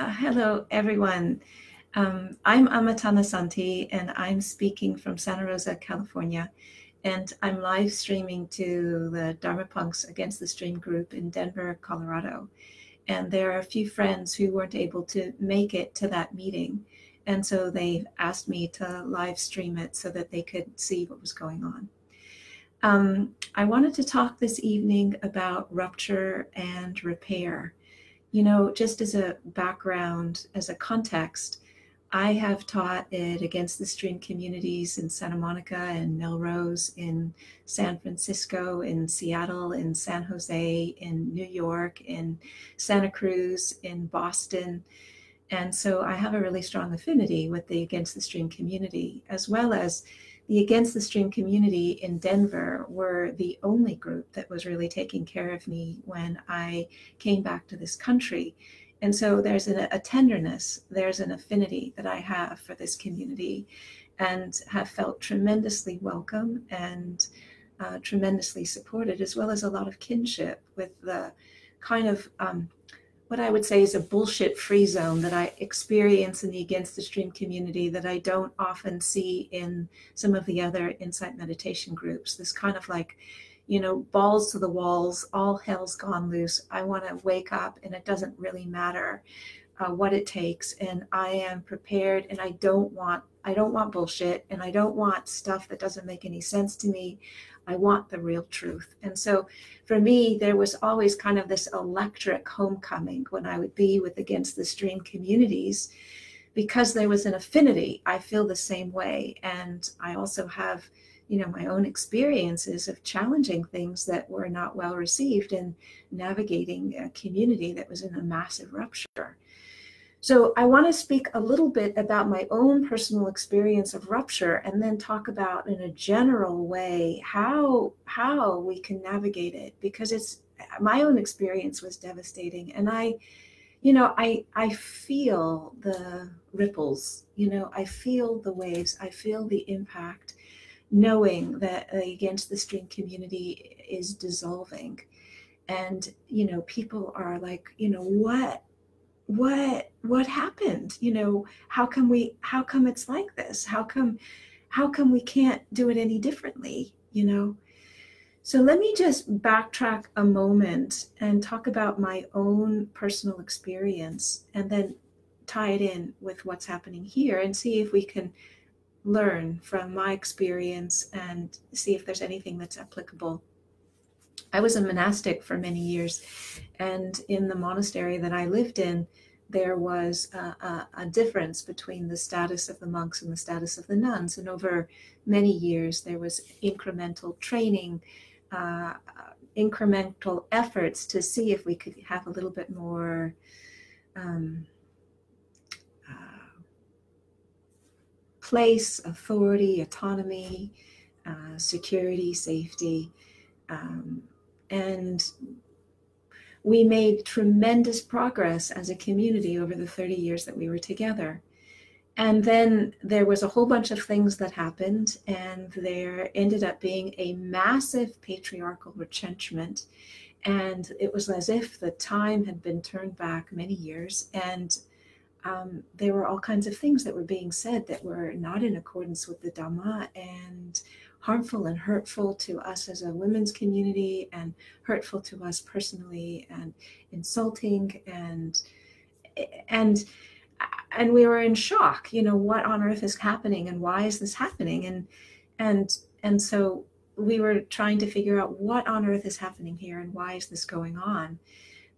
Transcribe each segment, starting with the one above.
Uh, hello, everyone. Um, I'm Amma Thanasanti, and I'm speaking from Santa Rosa, California. And I'm live streaming to the Dharma Punks Against the Stream group in Denver, Colorado. And there are a few friends who weren't able to make it to that meeting. And so they asked me to live stream it so that they could see what was going on. Um, I wanted to talk this evening about rupture and repair. You know, just as a background, as a context, I have taught it against the stream communities in Santa Monica and Melrose, in San Francisco, in Seattle, in San Jose, in New York, in Santa Cruz, in Boston. And so I have a really strong affinity with the Against the Stream community, as well as the Against the Stream community in Denver were the only group that was really taking care of me when I came back to this country. And so there's a, a tenderness, there's an affinity that I have for this community and have felt tremendously welcome and uh, tremendously supported, as well as a lot of kinship with the kind of um, what I would say is a bullshit free zone that I experience in the Against the Stream community that I don't often see in some of the other insight meditation groups. This kind of like, you know, balls to the walls, all hell's gone loose. I want to wake up and it doesn't really matter uh, what it takes. And I am prepared and I don't want I don't want bullshit and I don't want stuff that doesn't make any sense to me. I want the real truth. And so for me, there was always kind of this electric homecoming when I would be with Against the Stream communities because there was an affinity. I feel the same way. And I also have, you know, my own experiences of challenging things that were not well received and navigating a community that was in a massive rupture. So I want to speak a little bit about my own personal experience of rupture and then talk about in a general way how how we can navigate it because it's my own experience was devastating. And I you know I I feel the ripples you know I feel the waves I feel the impact knowing that against the stream community is dissolving. And you know people are like you know what what what happened? You know how come we how come it's like this? How come how come we can't do it any differently you know? So let me just backtrack a moment and talk about my own personal experience and then tie it in with what's happening here and see if we can learn from my experience and see if there's anything that's applicable I was a monastic for many years, and in the monastery that I lived in, there was a, a, a, difference between the status of the monks and the status of the nuns. And over many years, there was incremental training, uh, incremental efforts to see if we could have a little bit more. Um, uh, place, authority, autonomy, uh, security, safety, um, and we made tremendous progress as a community over the 30 years that we were together. And then there was a whole bunch of things that happened, and there ended up being a massive patriarchal retrenchment. And it was as if the time had been turned back many years, and um, there were all kinds of things that were being said that were not in accordance with the Dhamma and harmful and hurtful to us as a women's community and hurtful to us personally and insulting and and and we were in shock you know what on earth is happening and why is this happening? And and and so we were trying to figure out what on earth is happening here and why is this going on?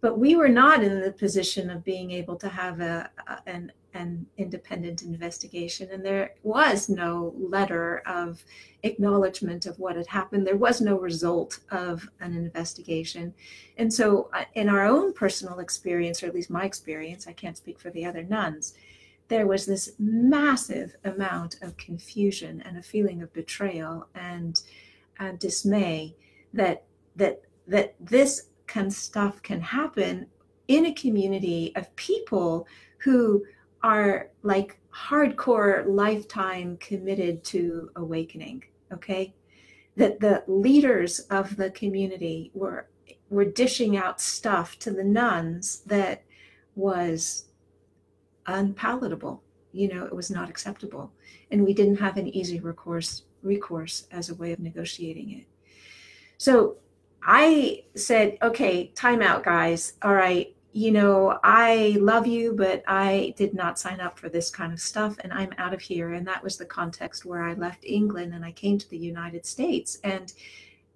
But we were not in the position of being able to have a, a an an independent investigation and there was no letter of acknowledgement of what had happened. There was no result of an investigation. And so uh, in our own personal experience or at least my experience i can't speak for the other nuns there was this massive amount of confusion and a feeling of betrayal and uh, dismay that that that this kind of stuff can happen in a community of people who are like hardcore lifetime committed to awakening okay that the leaders of the community were were dishing out stuff to the nuns that was unpalatable. You know, it was not acceptable. And we didn't have an easy recourse recourse as a way of negotiating it. So I said, okay, time out, guys. All right, you know, I love you, but I did not sign up for this kind of stuff and I'm out of here. And that was the context where I left England and I came to the United States. And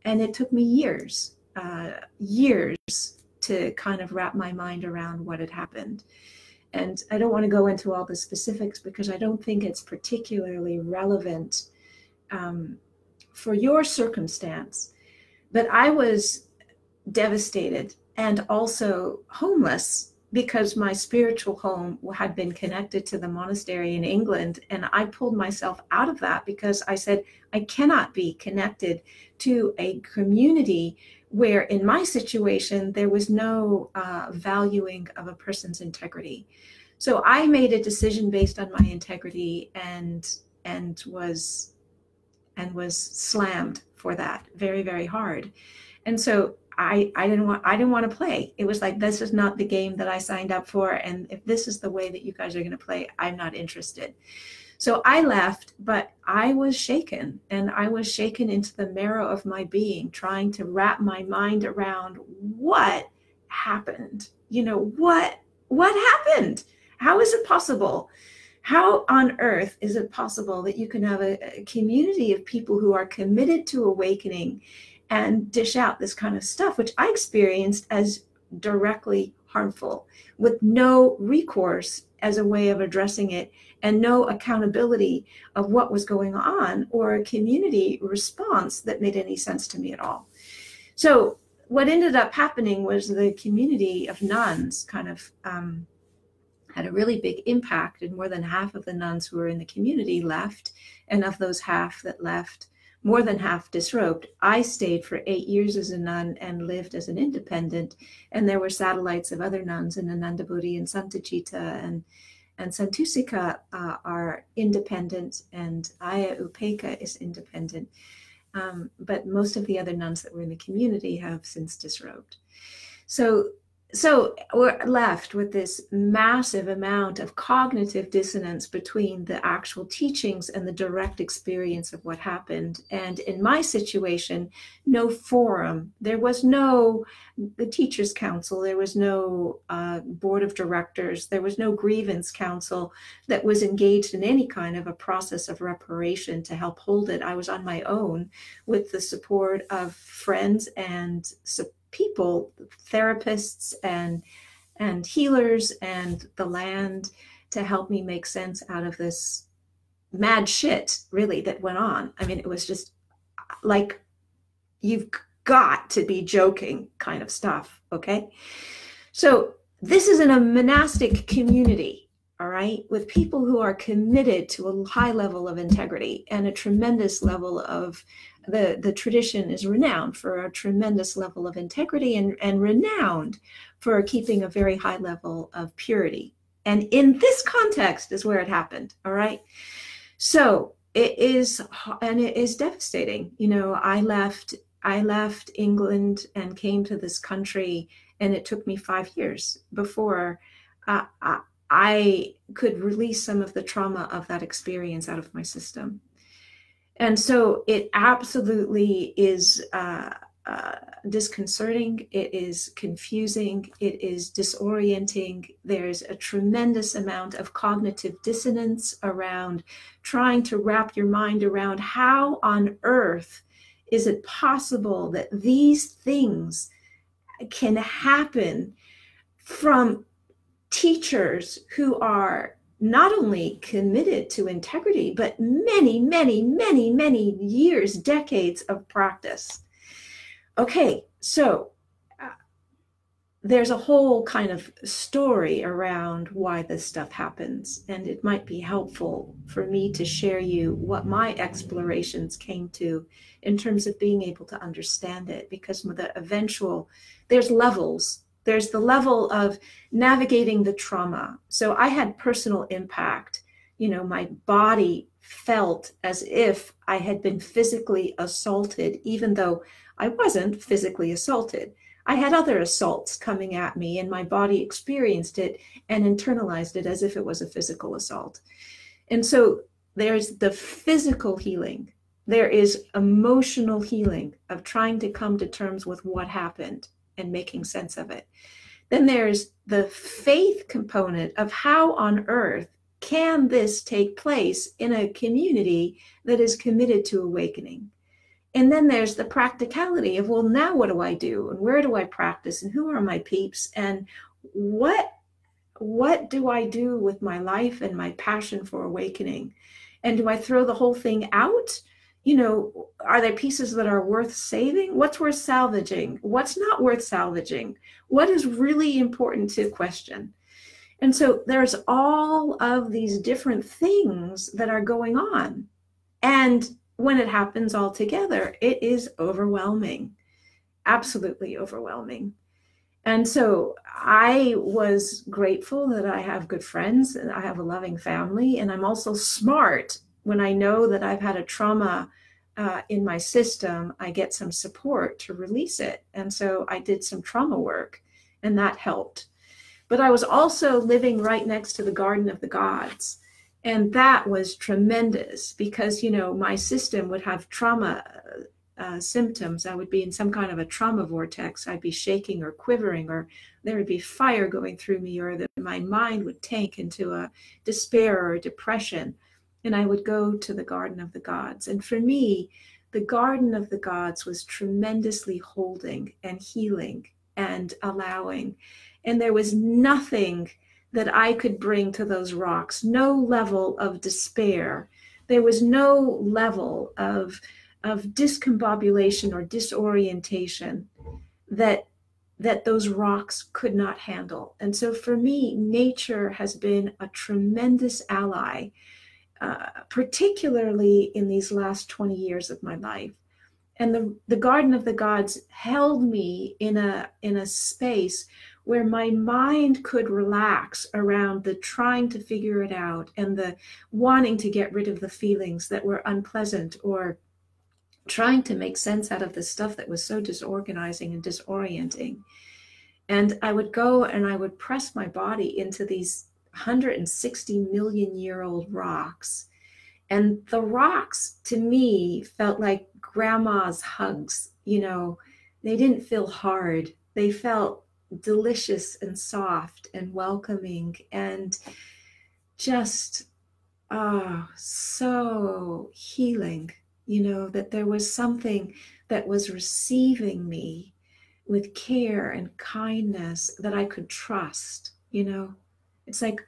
and it took me years, uh, years to kind of wrap my mind around what had happened. And I don't want to go into all the specifics because I don't think it's particularly relevant um, for your circumstance. But I was devastated and also homeless because my spiritual home had been connected to the monastery in England. And I pulled myself out of that because I said, I cannot be connected to a community where, in my situation, there was no uh, valuing of a person's integrity. So I made a decision based on my integrity and and was and was slammed for that very very hard. And so I, I didn't want I didn't want to play. It was like this is not the game that I signed up for, and if this is the way that you guys are going to play, I'm not interested. So I left, but I was shaken, and I was shaken into the marrow of my being, trying to wrap my mind around what happened. You know what what happened? How is it possible? How on earth is it possible that you can have a, a community of people who are committed to awakening? And dish out this kind of stuff, which I experienced as directly harmful with no recourse as a way of addressing it and no accountability of what was going on or a community response that made any sense to me at all. So, what ended up happening was the community of nuns kind of um, had a really big impact, and more than half of the nuns who were in the community left. And of those half that left, more than half disrobed. I stayed for eight years as a nun and lived as an independent. And there were satellites of other nuns in Anandabodhi and Santacitta and and Santussika uh, are independent, and Aya Upeka is independent. Um, but most of the other nuns that were in the community have since disrobed. So so we're left with this massive amount of cognitive dissonance between the actual teachings and the direct experience of what happened. And in my situation no forum. There was no the teachers council there was no uh, board of directors there was no grievance council that was engaged in any kind of a process of reparation to help hold it. I was on my own with the support of friends and support people, therapists and and healers and the land to help me make sense out of this mad shit really that went on. I mean, it was just like you've got to be joking kind of stuff, okay? So, this is in a monastic community, all right, with people who are committed to a high level of integrity and a tremendous level of the, the tradition is renowned for a tremendous level of integrity and, and renowned for keeping a very high level of purity. And in this context is where it happened. All right. So it is, and it is devastating. You know, I left, I left England and came to this country, and it took me five years before uh, I, I could release some of the trauma of that experience out of my system and so it absolutely is uh, uh, disconcerting. It is confusing. It is disorienting. There's a tremendous amount of cognitive dissonance around trying to wrap your mind around how on earth is it possible that these things can happen from teachers who are not only committed to integrity, but many, many, many, many years, decades of practice. Okay, so uh, there's a whole kind of story around why this stuff happens, and it might be helpful for me to share you what my explorations came to in terms of being able to understand it, because the eventual, there's levels there's the level of navigating the trauma. So I had personal impact. You know, my body felt as if I had been physically assaulted, even though I wasn't physically assaulted. I had other assaults coming at me, and my body experienced it and internalized it as if it was a physical assault. And so there's the physical healing, there is emotional healing of trying to come to terms with what happened and making sense of it. Then there's the faith component of how on earth can this take place in a community that is committed to awakening? And then there's the practicality of, well, now what do I do? And where do I practice? And who are my peeps? And what what do I do with my life and my passion for awakening? And do I throw the whole thing out? You know, are there pieces that are worth saving? What's worth salvaging? What's not worth salvaging? What is really important to question? And so there's all of these different things that are going on. And when it happens all together, it is overwhelming, absolutely overwhelming. And so I was grateful that I have good friends and I have a loving family. And I'm also smart when I know that I've had a trauma uh, in my system, I get some support to release it. And so I did some trauma work and that helped. But I was also living right next to the Garden of the Gods. And that was tremendous because, you know, my system would have trauma uh, symptoms. I would be in some kind of a trauma vortex. I'd be shaking or quivering, or there would be fire going through me, or that my mind would tank into a despair or a depression. And I would go to the Garden of the Gods. And for me, the Garden of the Gods was tremendously holding and healing and allowing. And there was nothing that I could bring to those rocks, no level of despair. There was no level of of discombobulation or disorientation that that those rocks could not handle. And so for me, nature has been a tremendous ally, uh, particularly in these last 20 years of my life. And the, the Garden of the Gods held me in a, in a space where my mind could relax around the trying to figure it out and the wanting to get rid of the feelings that were unpleasant or trying to make sense out of the stuff that was so disorganizing and disorienting. And I would go and I would press my body into these 160 million year old rocks. And the rocks to me felt like grandma's hugs. You know, they didn't feel hard, they felt delicious and soft and welcoming and just, oh, so healing you know, that there was something that was receiving me with care and kindness that I could trust, you know. It's like,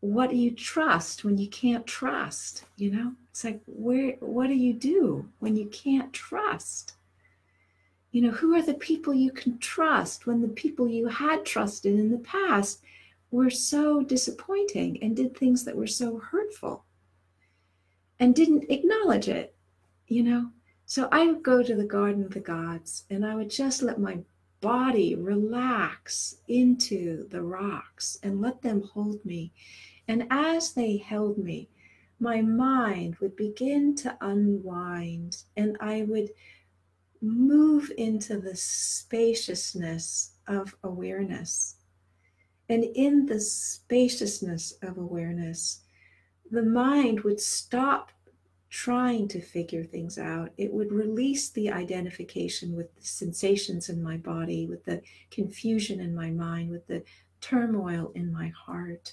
what do you trust when you can't trust? You know, it's like, where, what do you do when you can't trust? You know, who are the people you can trust when the people you had trusted in the past were so disappointing and did things that were so hurtful and didn't acknowledge it you know? So I would go to the Garden of the Gods and I would just let my body relax into the rocks and let them hold me. And as they held me, my mind would begin to unwind and I would move into the spaciousness of awareness. And in the spaciousness of awareness, the mind would stop trying to figure things out, it would release the identification with the sensations in my body, with the confusion in my mind, with the turmoil in my heart.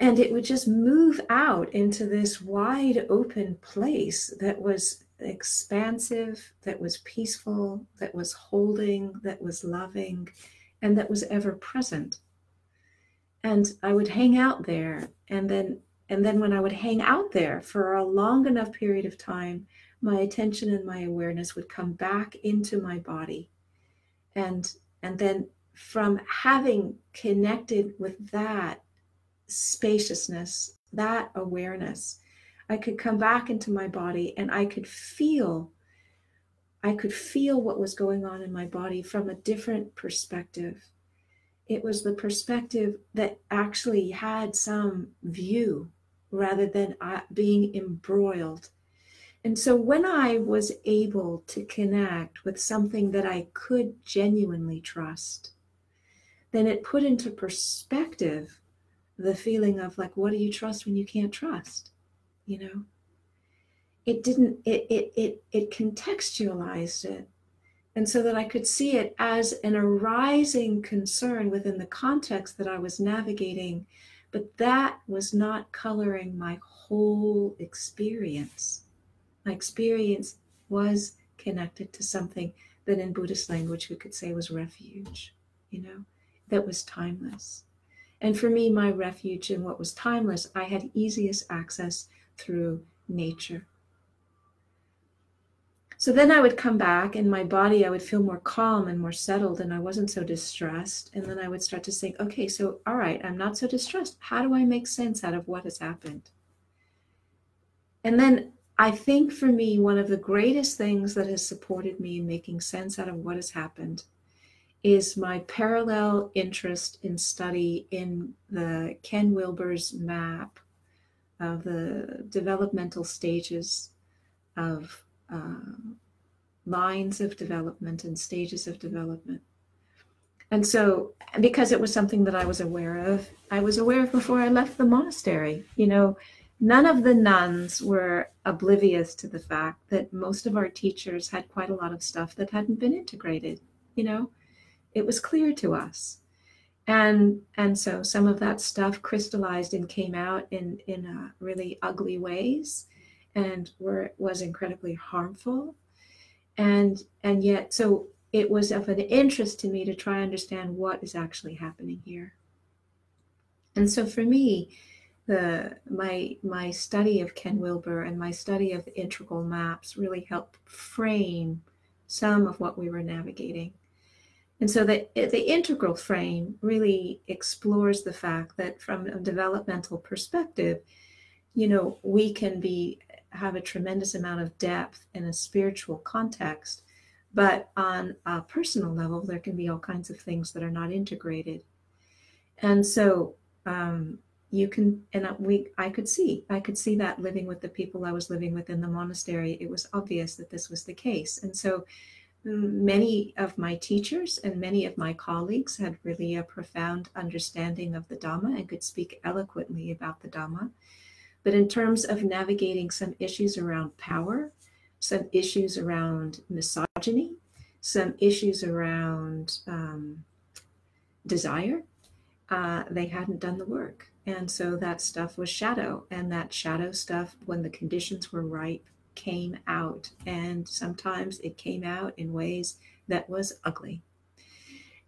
And it would just move out into this wide open place that was expansive, that was peaceful, that was holding, that was loving, and that was ever present. And I would hang out there and then and then when I would hang out there for a long enough period of time, my attention and my awareness would come back into my body. And and then from having connected with that spaciousness, that awareness, I could come back into my body and I could feel I could feel what was going on in my body from a different perspective. It was the perspective that actually had some view rather than uh, being embroiled. And so when I was able to connect with something that I could genuinely trust, then it put into perspective the feeling of like, what do you trust when you can't trust? You know? It didn't, it it it it contextualized it. And so that I could see it as an arising concern within the context that I was navigating, but that was not coloring my whole experience my experience was connected to something that in Buddhist language we could say was refuge, you know, that was timeless. And for me, my refuge in what was timeless, I had easiest access through nature. So then I would come back and my body, I would feel more calm and more settled and I wasn't so distressed. And then I would start to think, okay, so all right, I'm not so distressed. How do I make sense out of what has happened? And then I think for me, one of the greatest things that has supported me in making sense out of what has happened is my parallel interest in study in the Ken Wilber's map of the developmental stages of uh, lines of development and stages of development. And so, because it was something that I was aware of, I was aware of before I left the monastery. You know, none of the nuns were oblivious to the fact that most of our teachers had quite a lot of stuff that hadn't been integrated you know it was clear to us and and so some of that stuff crystallized and came out in in uh, really ugly ways and were was incredibly harmful and and yet so it was of an interest to me to try and understand what is actually happening here and so for me the my my study of Ken Wilber and my study of integral maps really helped frame some of what we were navigating. And so the, the integral frame really explores the fact that from a developmental perspective, you know, we can be have a tremendous amount of depth in a spiritual context, but on a personal level, there can be all kinds of things that are not integrated. And so um, you can and we i could see i could see that living with the people i was living with in the monastery it was obvious that this was the case and so many of my teachers and many of my colleagues had really a profound understanding of the dhamma and could speak eloquently about the dhamma but in terms of navigating some issues around power some issues around misogyny some issues around um, desire uh, they hadn't done the work and so that stuff was shadow. And that shadow stuff, when the conditions were ripe, came out. And sometimes it came out in ways that was ugly.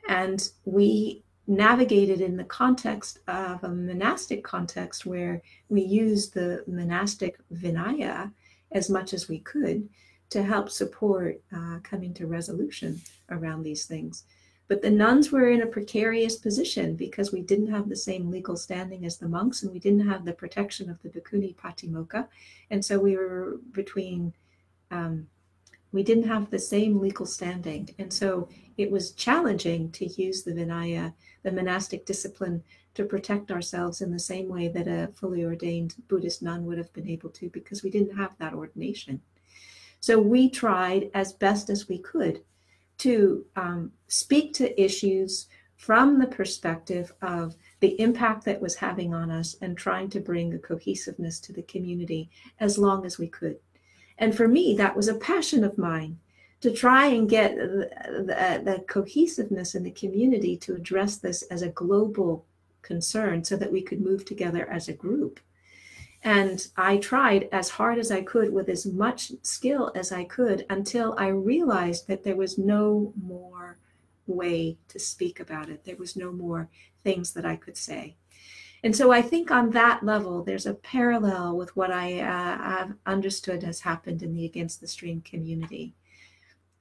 And we navigated in the context of a monastic context where we used the monastic Vinaya as much as we could to help support uh, coming to resolution around these things. But the nuns were in a precarious position because we didn't have the same legal standing as the monks and we didn't have the protection of the Bhikkhuni Patimokkha. And so we were between, um, we didn't have the same legal standing. And so it was challenging to use the Vinaya, the monastic discipline, to protect ourselves in the same way that a fully ordained Buddhist nun would have been able to because we didn't have that ordination. So we tried as best as we could to um, speak to issues from the perspective of the impact that was having on us and trying to bring a cohesiveness to the community as long as we could. And for me, that was a passion of mine to try and get the, cohesiveness in the community to address this as a global concern so that we could move together as a group. And I tried as hard as I could with as much skill as I could until I realized that there was no more way to speak about it. There was no more things that I could say. And so I think on that level, there's a parallel with what I uh, have understood has happened in the Against the Stream community.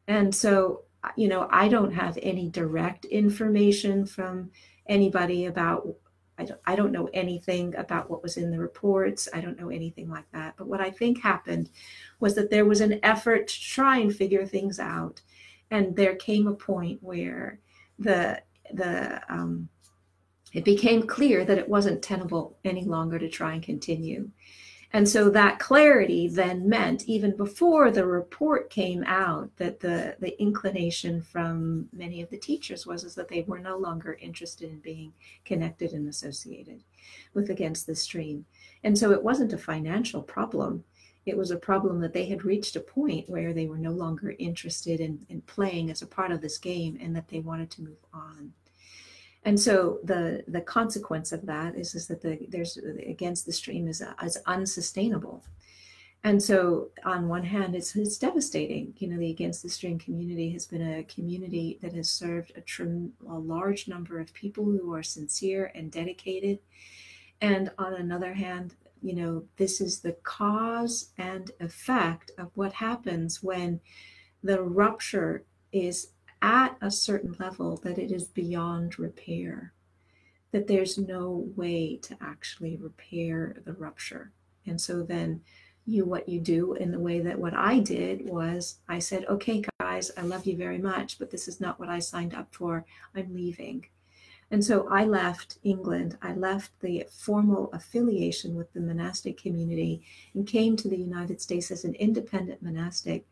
And so, you know, I don't have any direct information from anybody about I don't, I don't know anything about what was in the reports. I don't know anything like that. But what I think happened was that there was an effort to try and figure things out. And there came a point where the, the, um, it became clear that it wasn't tenable any longer to try and continue. And so that clarity then meant, even before the report came out, that the, the inclination from many of the teachers was is that they were no longer interested in being connected and associated with Against the Stream. And so it wasn't a financial problem. It was a problem that they had reached a point where they were no longer interested in, in playing as a part of this game and that they wanted to move on and so the the consequence of that is is that the there's against the stream is is unsustainable. And so on one hand it's, it's devastating. You know the against the stream community has been a community that has served a, trim, a large number of people who are sincere and dedicated. And on another hand you know this is the cause and effect of what happens when the rupture is at a certain level that it is beyond repair, that there's no way to actually repair the rupture. And so then you what you do in the way that what I did was I said, okay, guys, I love you very much, but this is not what I signed up for. I'm leaving. And so I left England. I left the formal affiliation with the monastic community and came to the United States as an independent monastic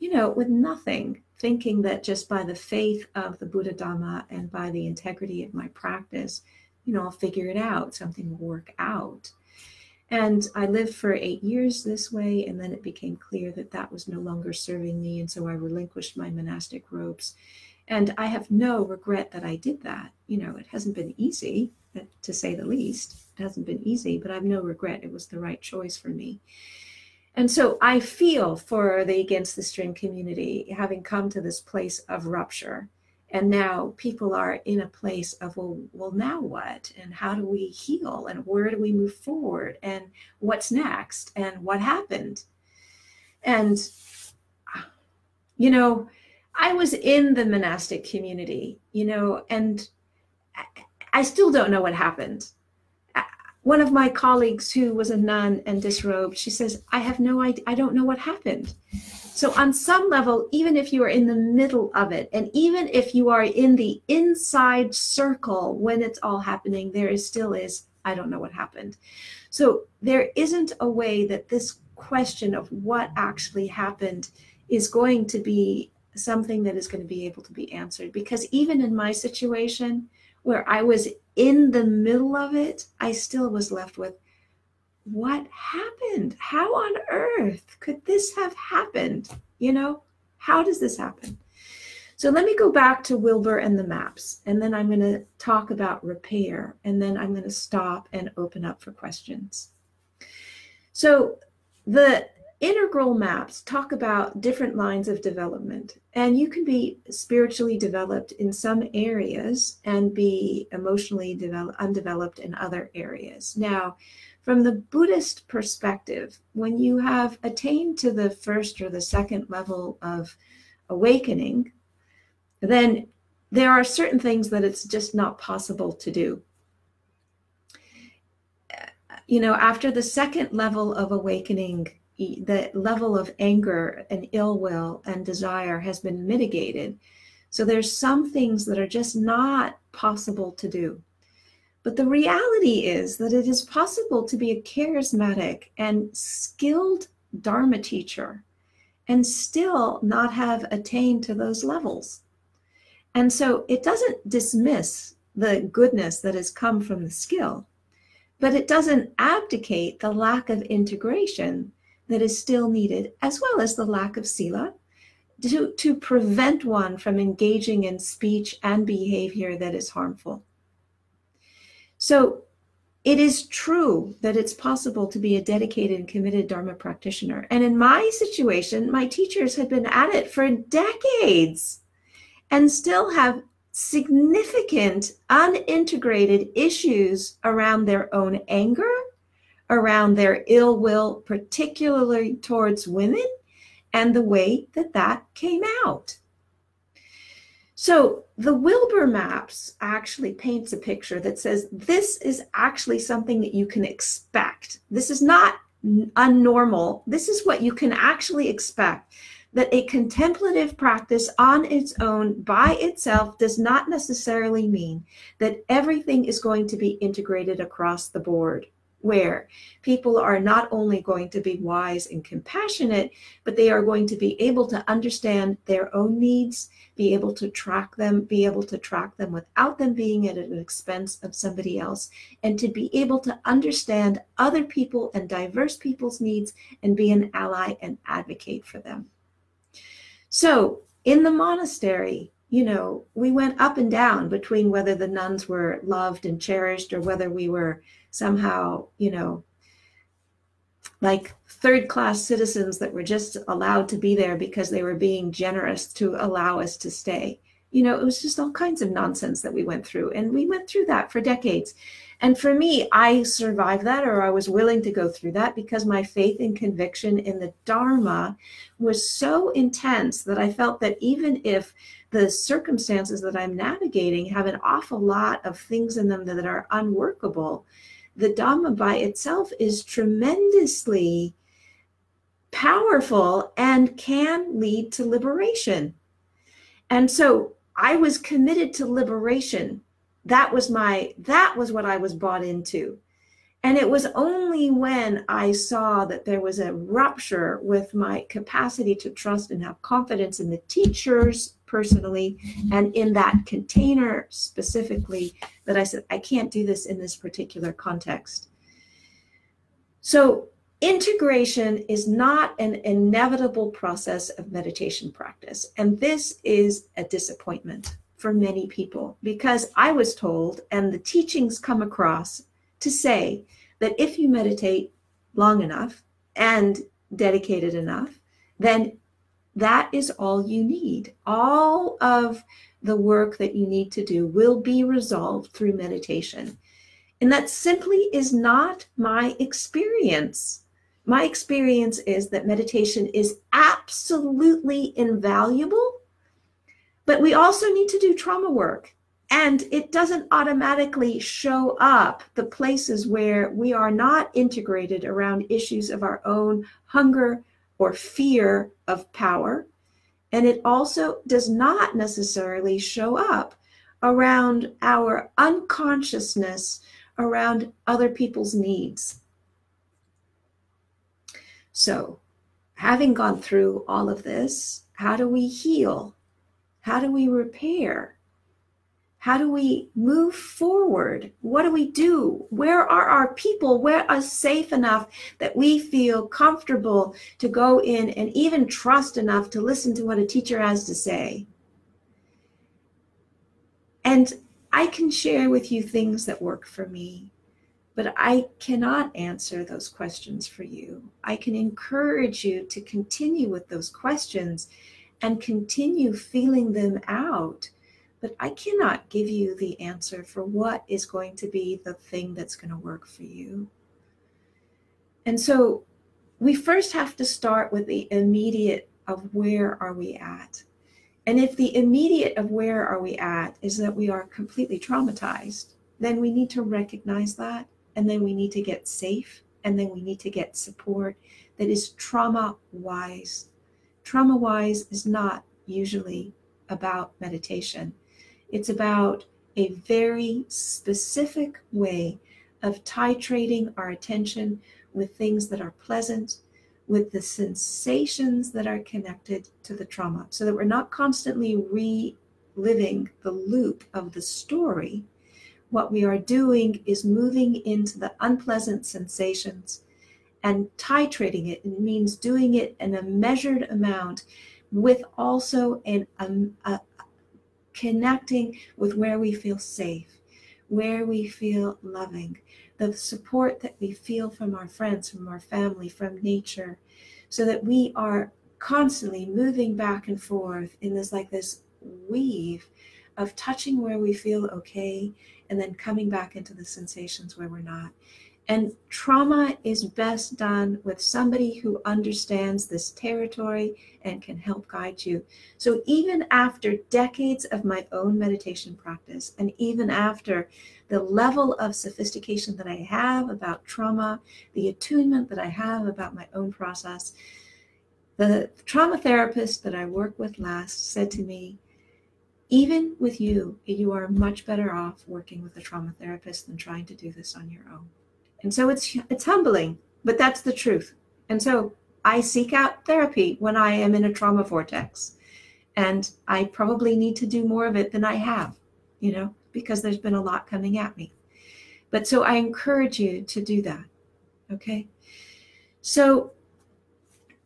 you know, with nothing, thinking that just by the faith of the Buddha Dhamma and by the integrity of my practice, you know, I'll figure it out, something will work out. And I lived for eight years this way, and then it became clear that that was no longer serving me. And so I relinquished my monastic robes. And I have no regret that I did that. You know, it hasn't been easy, to say the least. It hasn't been easy, but I have no regret. It was the right choice for me. And so I feel for the Against the Stream community having come to this place of rupture. And now people are in a place of, well, well, now what? And how do we heal? And where do we move forward? And what's next? And what happened? And, you know, I was in the monastic community, you know, and I still don't know what happened one of my colleagues who was a nun and disrobed, she says, I have no idea, I don't know what happened. So, on some level, even if you are in the middle of it, and even if you are in the inside circle when it's all happening, there is still is, I don't know what happened. So, there isn't a way that this question of what actually happened is going to be something that is going to be able to be answered. Because even in my situation, where I was in the middle of it, I still was left with what happened? How on earth could this have happened? You know, how does this happen? So let me go back to Wilber and the maps, and then I'm going to talk about repair, and then I'm going to stop and open up for questions. So the integral maps talk about different lines of development and you can be spiritually developed in some areas and be emotionally develop, undeveloped in other areas. Now from the buddhist perspective when you have attained to the first or the second level of awakening then there are certain things that it's just not possible to do. You know after the second level of awakening the level of anger and ill will and desire has been mitigated. So there's some things that are just not possible to do. But the reality is that it is possible to be a charismatic and skilled Dharma teacher and still not have attained to those levels. And so it doesn't dismiss the goodness that has come from the skill, but it doesn't abdicate the lack of integration that is still needed, as well as the lack of sila, to, to prevent one from engaging in speech and behavior that is harmful. So it is true that it's possible to be a dedicated and committed Dharma practitioner. And in my situation, my teachers had been at it for decades and still have significant unintegrated issues around their own anger around their ill will, particularly towards women, and the way that that came out. So the Wilber maps actually paints a picture that says this is actually something that you can expect. This is not unnormal. This is what you can actually expect. That a contemplative practice on its own by itself does not necessarily mean that everything is going to be integrated across the board. Where people are not only going to be wise and compassionate, but they are going to be able to understand their own needs, be able to track them, be able to track them without them being at an expense of somebody else, and to be able to understand other people and diverse people's needs and be an ally and advocate for them. So, in the monastery, you know, we went up and down between whether the nuns were loved and cherished or whether we were somehow, you know, like third class citizens that were just allowed to be there because they were being generous to allow us to stay. You know, it was just all kinds of nonsense that we went through. And we went through that for decades. And for me, I survived that or I was willing to go through that because my faith and conviction in the Dharma was so intense that I felt that even if the circumstances that I'm navigating have an awful lot of things in them that are unworkable, the Dharma by itself is tremendously powerful and can lead to liberation. And so I was committed to liberation. That was my, that was what I was bought into. And it was only when I saw that there was a rupture with my capacity to trust and have confidence in the teachers personally and in that container specifically that I said, I can't do this in this particular context. So, integration is not an inevitable process of meditation practice. And this is a disappointment for many people because I was told, and the teachings come across to say that if you meditate long enough and dedicated enough, then that is all you need. All of the work that you need to do will be resolved through meditation. And that simply is not my experience. My experience is that meditation is absolutely invaluable, but we also need to do trauma work. And it doesn't automatically show up the places where we are not integrated around issues of our own hunger or fear of power. And it also does not necessarily show up around our unconsciousness around other people's needs. So, having gone through all of this, how do we heal? How do we repair? How do we move forward? What do we do? Where are our people? Where are safe enough that we feel comfortable to go in and even trust enough to listen to what a teacher has to say? And I can share with you things that work for me, but I cannot answer those questions for you. I can encourage you to continue with those questions and continue feeling them out but I cannot give you the answer for what is going to be the thing that's going to work for you. And so we first have to start with the immediate of where are we at. And if the immediate of where are we at is that we are completely traumatized, then we need to recognize that. And then we need to get safe. And then we need to get support that is trauma wise. Trauma wise is not usually about meditation. It's about a very specific way of titrating our attention with things that are pleasant, with the sensations that are connected to the trauma, so that we're not constantly reliving the loop of the story. What we are doing is moving into the unpleasant sensations and titrating it. It means doing it in a measured amount with also an, um, connecting with where we feel safe, where we feel loving, the support that we feel from our friends, from our family, from nature, so that we are constantly moving back and forth in this like this weave of touching where we feel okay and then coming back into the sensations where we're not. And trauma is best done with somebody who understands this territory and can help guide you. So, even after decades of my own meditation practice, and even after the level of sophistication that I have about trauma, the attunement that I have about my own process, the trauma therapist that I worked with last said to me, even with you, you are much better off working with a trauma therapist than trying to do this on your own. And so it's it's humbling, but that's the truth. And so I seek out therapy when I am in a trauma vortex. And I probably need to do more of it than I have, you know, because there's been a lot coming at me. But so I encourage you to do that. Okay. So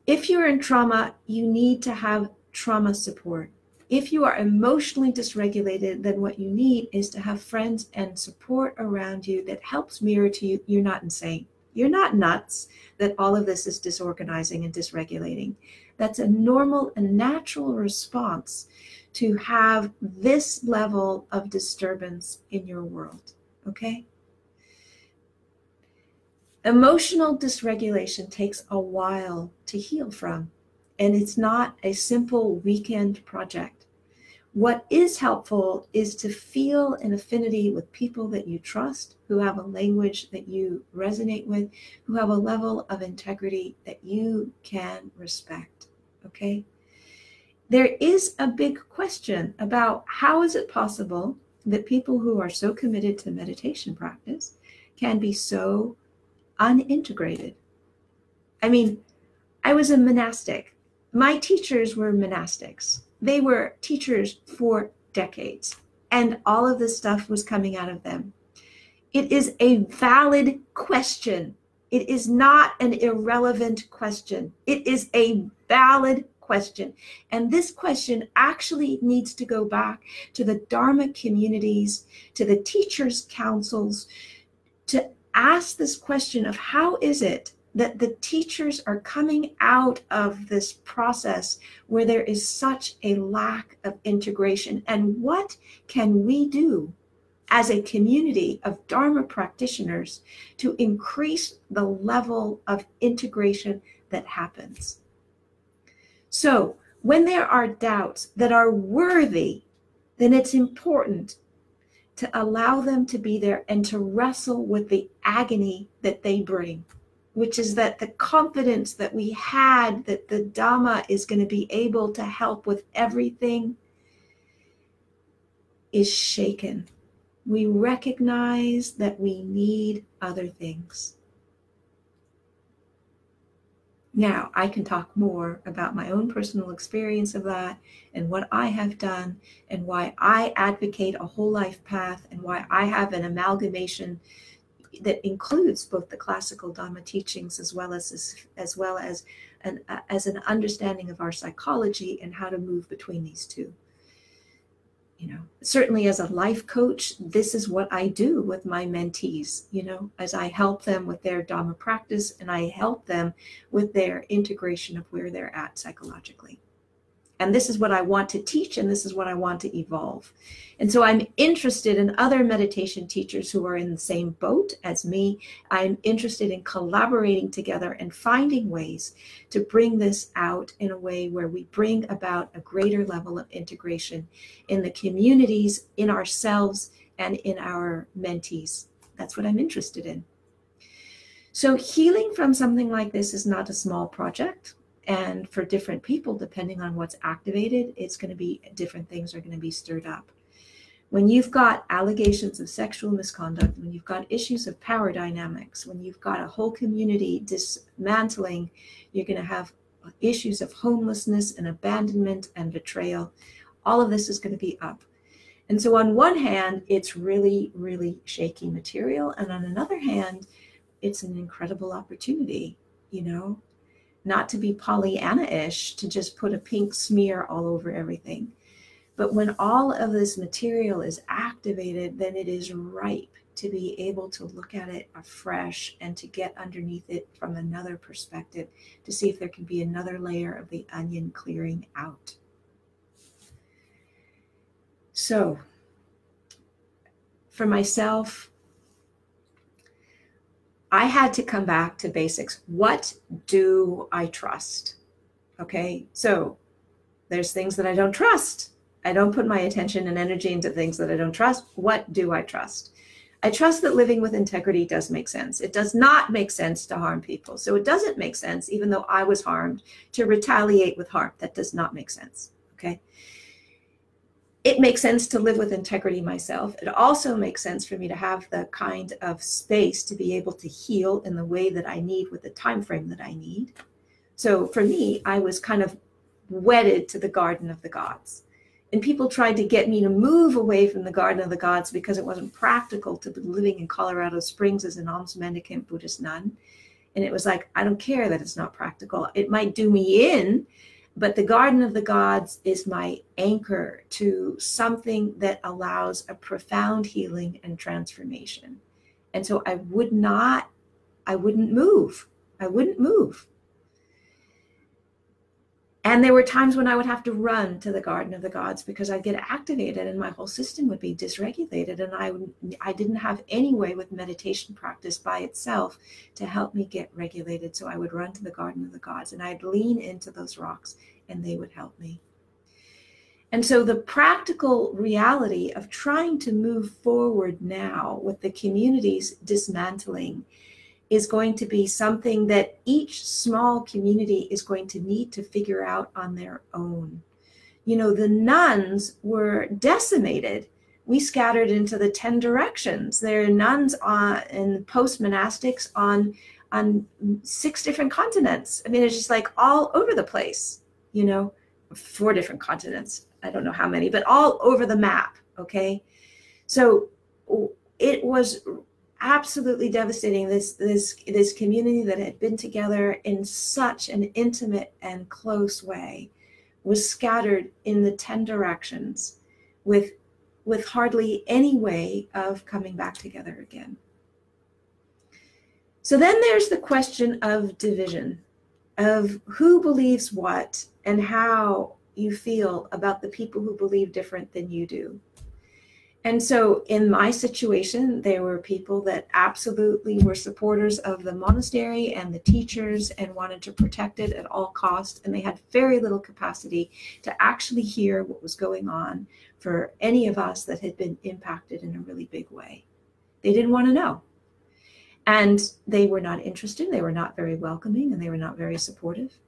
if you're in trauma, you need to have trauma support. If you are emotionally dysregulated, then what you need is to have friends and support around you that helps mirror to you you're not insane. You're not nuts that all of this is disorganizing and dysregulating. That's a normal and natural response to have this level of disturbance in your world. Okay? Emotional dysregulation takes a while to heal from, and it's not a simple weekend project. What is helpful is to feel an affinity with people that you trust, who have a language that you resonate with, who have a level of integrity that you can respect. Okay? There is a big question about how is it possible that people who are so committed to meditation practice can be so unintegrated. I mean, I was a monastic. My teachers were monastics. They were teachers for decades, and all of this stuff was coming out of them. It is a valid question. It is not an irrelevant question. It is a valid question. And this question actually needs to go back to the Dharma communities, to the teachers' councils, to ask this question of how is it that the teachers are coming out of this process where there is such a lack of integration. And what can we do as a community of dharma practitioners to increase the level of integration that happens? So when there are doubts that are worthy then it's important to allow them to be there and to wrestle with the agony that they bring, which is that the confidence that we had that the Dhamma is going to be able to help with everything is shaken. We recognize that we need other things. Now, I can talk more about my own personal experience of that and what I have done and why I advocate a whole life path and why I have an amalgamation that includes both the classical Dharma teachings as well as as, as well as an uh, as an understanding of our psychology and how to move between these two. You know certainly as a life coach this is what i do with my mentees you know as i help them with their dharma practice and i help them with their integration of where they're at psychologically and this is what I want to teach, and this is what I want to evolve. And so I'm interested in other meditation teachers who are in the same boat as me. I'm interested in collaborating together and finding ways to bring this out in a way where we bring about a greater level of integration in the communities, in ourselves, and in our mentees. That's what I'm interested in. So, healing from something like this is not a small project and for different people depending on what's activated it's going to be different things are going to be stirred up. When you've got allegations of sexual misconduct when you've got issues of power dynamics when you've got a whole community dismantling you're going to have issues of homelessness and abandonment and betrayal. All of this is going to be up. And so on one hand it's really really shaky material and on another hand it's an incredible opportunity you know not to be Pollyanna ish, to just put a pink smear all over everything. But when all of this material is activated, then it is ripe to be able to look at it afresh and to get underneath it from another perspective to see if there can be another layer of the onion clearing out. So, for myself, I had to come back to basics. What do I trust? Okay, so there's things that I don't trust. I don't put my attention and energy into things that I don't trust. What do I trust? I trust that living with integrity does make sense. It does not make sense to harm people. So it doesn't make sense, even though I was harmed, to retaliate with harm. That does not make sense. Okay. It makes sense to live with integrity myself. It also makes sense for me to have the kind of space to be able to heal in the way that I need with the time frame that I need. So for me, I was kind of wedded to the garden of the gods. And people tried to get me to move away from the garden of the gods because it wasn't practical to be living in Colorado Springs as an alms mendicant Buddhist nun. And it was like, I don't care that it's not practical. It might do me in, but the garden of the gods is my anchor to something that allows a profound healing and transformation. And so I would not, I wouldn't move. I wouldn't move. And there were times when I would have to run to the garden of the gods because I'd get activated and my whole system would be dysregulated. And I, would, I didn't have any way with meditation practice by itself to help me get regulated. So I would run to the garden of the gods and I'd lean into those rocks and they would help me. And so the practical reality of trying to move forward now with the communities dismantling is going to be something that each small community is going to need to figure out on their own. You know, the nuns were decimated. We scattered into the 10 directions. There are nuns on, and post monastics on, on six different continents. I mean, it's just like all over the place, you know, four different continents. I don't know how many, but all over the map. Okay. So it was absolutely devastating this this this community that had been together in such an intimate and close way was scattered in the 10 directions with with hardly any way of coming back together again. So then there's the question of division of who believes what and how you feel about the people who believe different than you do and so in my situation, there were people that absolutely were supporters of the monastery and the teachers and wanted to protect it at all costs. And they had very little capacity to actually hear what was going on for any of us that had been impacted in a really big way. They didn't want to know. And they were not interested, they were not very welcoming, and they were not very supportive.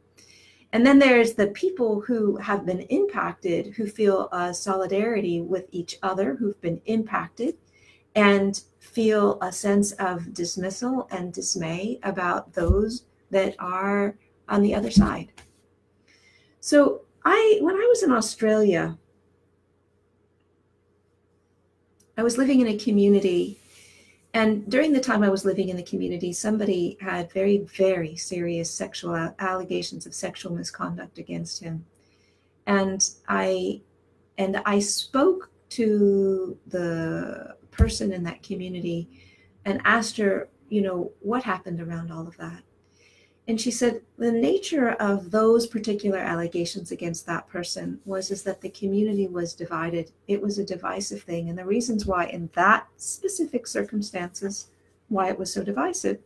And then there's the people who have been impacted who feel a solidarity with each other who've been impacted and feel a sense of dismissal and dismay about those that are on the other side. So I when I was in Australia, I was living in a community and during the time I was living in the community, somebody had very, very serious sexual allegations of sexual misconduct against him. And I and I spoke to the person in that community and asked her, you know, what happened around all of that. And she said the nature of those particular allegations against that person was is that the community was divided. It was a divisive thing. And the reasons why in that specific circumstances, why it was so divisive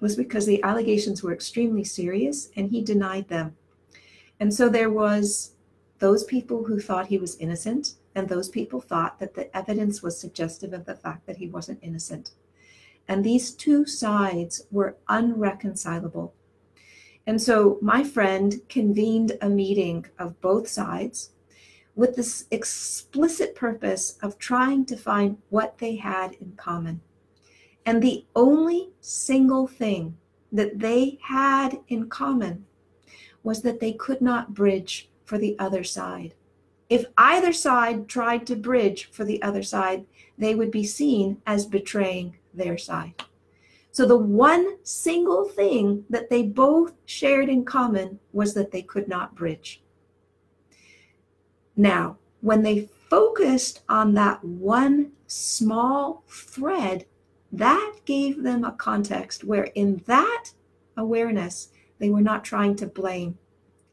was because the allegations were extremely serious and he denied them. And so there was those people who thought he was innocent and those people thought that the evidence was suggestive of the fact that he wasn't innocent. And these two sides were unreconcilable. And so my friend convened a meeting of both sides with this explicit purpose of trying to find what they had in common. And the only single thing that they had in common was that they could not bridge for the other side. If either side tried to bridge for the other side, they would be seen as betraying their side. So the one single thing that they both shared in common was that they could not bridge. Now, when they focused on that one small thread, that gave them a context where, in that awareness, they were not trying to blame.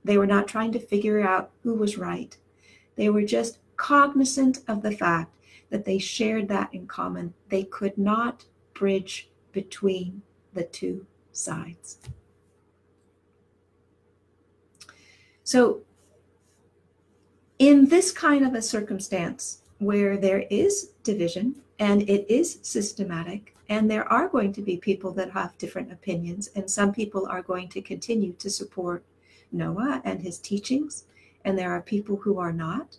They were not trying to figure out who was right. They were just cognizant of the fact that they shared that in common. They could not bridge between the two sides. So, in this kind of a circumstance where there is division and it is systematic, and there are going to be people that have different opinions, and some people are going to continue to support Noah and his teachings, and there are people who are not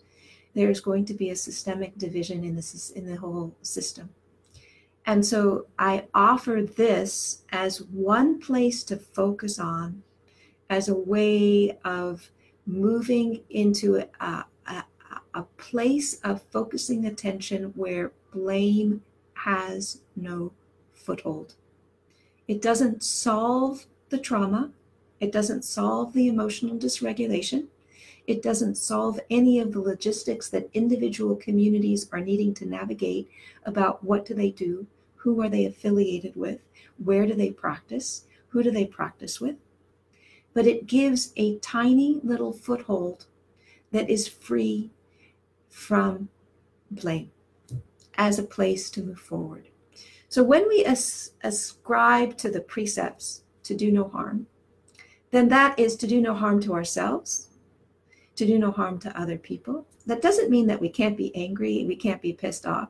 there's going to be a systemic division in this in the whole system. And so I offer this as one place to focus on as a way of moving into a, a, a place of focusing attention where blame has no foothold. It doesn't solve the trauma, it doesn't solve the emotional dysregulation. It doesn't solve any of the logistics that individual communities are needing to navigate about what do they do, who are they affiliated with, where do they practice, who do they practice with. But it gives a tiny little foothold that is free from blame as a place to move forward. So when we as- ascribe to the precepts to do no harm, then that is to do no harm to ourselves, to do no harm to other people. That doesn't mean that we can't be angry, we can't be pissed off.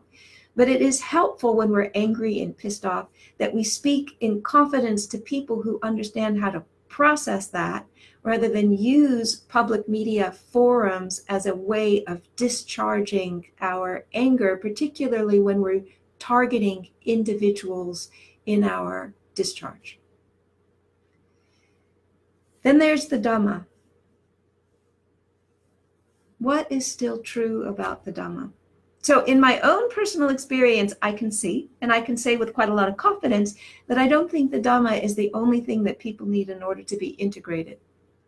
But it is helpful when we're angry and pissed off that we speak in confidence to people who understand how to process that rather than use public media forums as a way of discharging our anger, particularly when we're targeting individuals in our discharge. Then there's the Dhamma. What is still true about the Dhamma? So, in my own personal experience, I can see, and I can say with quite a lot of confidence, that I don't think the Dhamma is the only thing that people need in order to be integrated.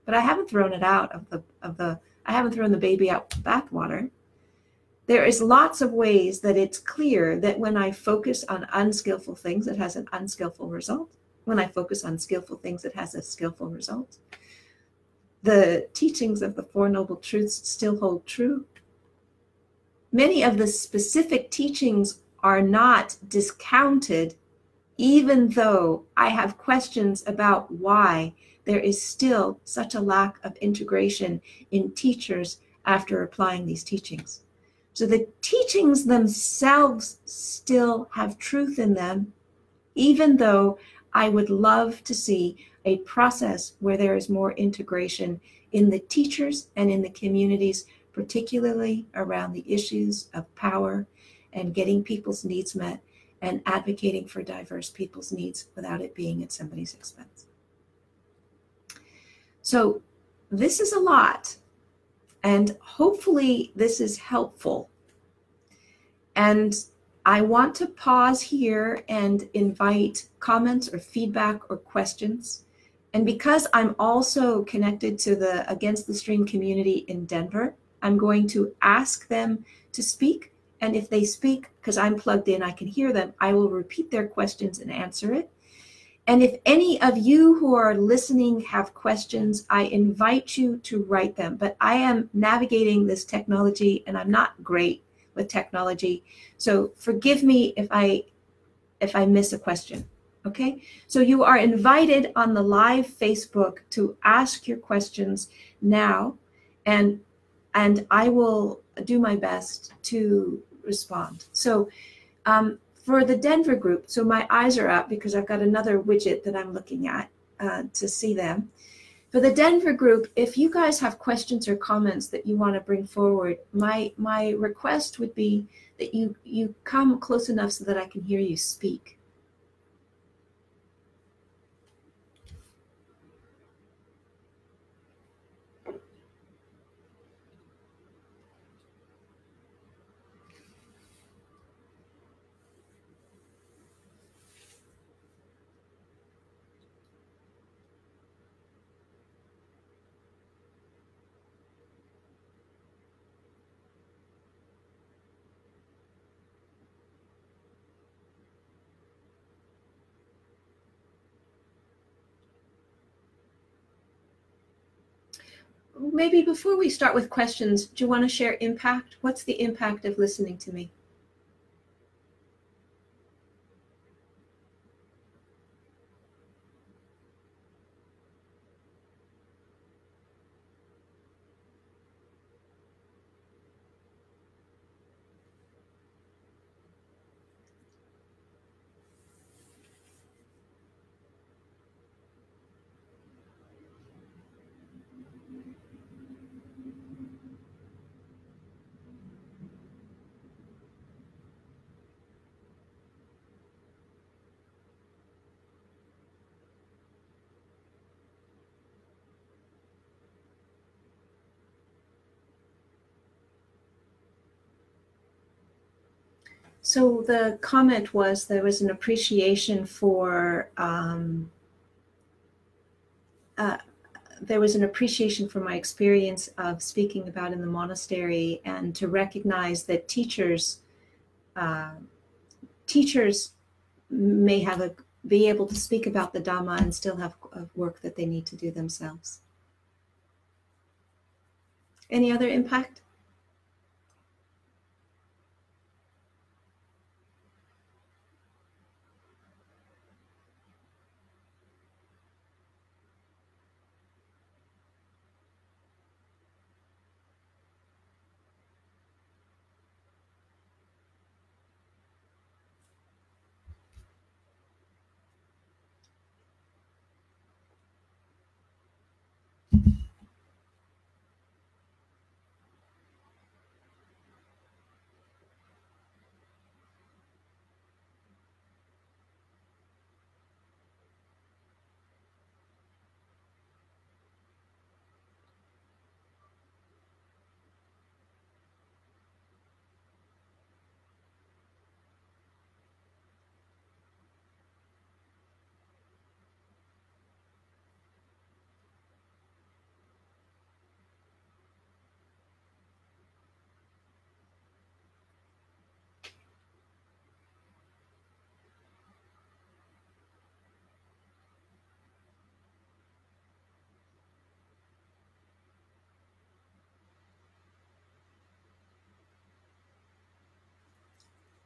But I haven't thrown it out of the of the I haven't thrown the baby out with the bathwater. There is lots of ways that it's clear that when I focus on unskillful things, it has an unskillful result. When I focus on skillful things, it has a skillful result. The teachings of the Four Noble Truths still hold true. Many of the specific teachings are not discounted, even though I have questions about why there is still such a lack of integration in teachers after applying these teachings. So the teachings themselves still have truth in them, even though I would love to see a process where there is more integration in the teachers and in the communities, particularly around the issues of power and getting people's needs met and advocating for diverse people's needs without it being at somebody's expense. So, this is a lot, and hopefully, this is helpful. And I want to pause here and invite comments or feedback or questions. And because I'm also connected to the Against the Stream community in Denver, I'm going to ask them to speak. And if they speak, because I'm plugged in, I can hear them, I will repeat their questions and answer it. And if any of you who are listening have questions, I invite you to write them. But I am navigating this technology and I'm not great with technology. So forgive me if I if I miss a question. Okay? So you are invited on the live Facebook to ask your questions now and and I will do my best to respond. So um, for the Denver group, so my eyes are up because I've got another widget that I'm looking at uh, to see them. For the Denver group, if you guys have questions or comments that you want to bring forward, my my request would be that you you come close enough so that I can hear you speak. Maybe before we start with questions, do you want to share impact? What's the impact of listening to me? So the comment was there was an appreciation for um, uh, there was an appreciation for my experience of speaking about in the monastery and to recognize that teachers uh, teachers may have a be able to speak about the Dhamma and still have work that they need to do themselves. Any other impact?